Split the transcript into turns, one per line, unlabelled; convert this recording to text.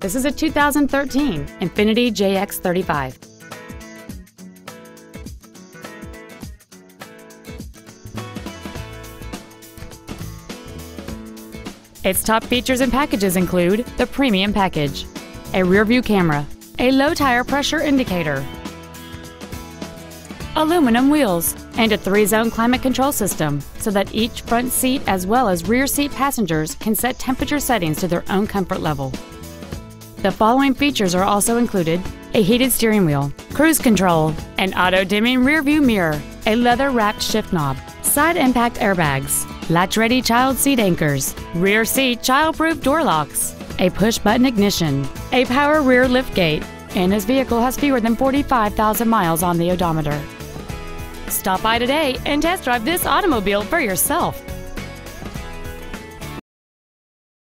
This is a 2013 Infiniti JX35. Its top features and packages include the Premium Package, a rear-view camera, a low tire pressure indicator, aluminum wheels, and a three-zone climate control system so that each front seat as well as rear seat passengers can set temperature settings to their own comfort level. The following features are also included a heated steering wheel, cruise control, an auto-dimming rearview mirror, a leather-wrapped shift knob, side impact airbags, latch-ready child seat anchors, rear seat child-proof door locks, a push-button ignition, a power rear liftgate, and this vehicle has fewer than 45,000 miles on the odometer. Stop by today and test drive this automobile for yourself.